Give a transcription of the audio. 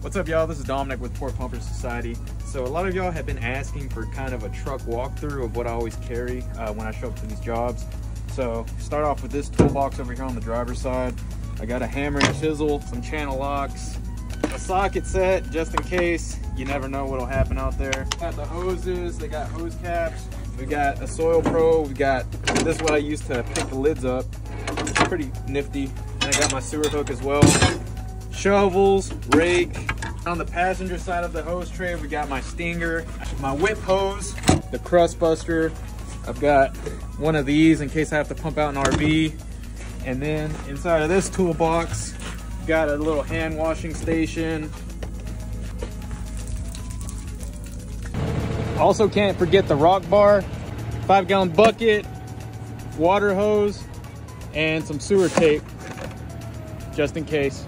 What's up y'all? This is Dominic with Poor Pumpers Society. So a lot of y'all have been asking for kind of a truck walkthrough of what I always carry uh, when I show up to these jobs. So start off with this toolbox over here on the driver's side. I got a hammer and chisel, some channel locks, a socket set just in case. You never know what'll happen out there. Got the hoses, they got hose caps. We got a soil probe. We got, this is what I use to pick the lids up. Pretty nifty. And I got my sewer hook as well. Shovels, rake, on the passenger side of the hose tray, we got my stinger, my whip hose, the crust buster. I've got one of these in case I have to pump out an RV. And then inside of this toolbox, got a little hand washing station. Also can't forget the rock bar, five gallon bucket, water hose, and some sewer tape, just in case.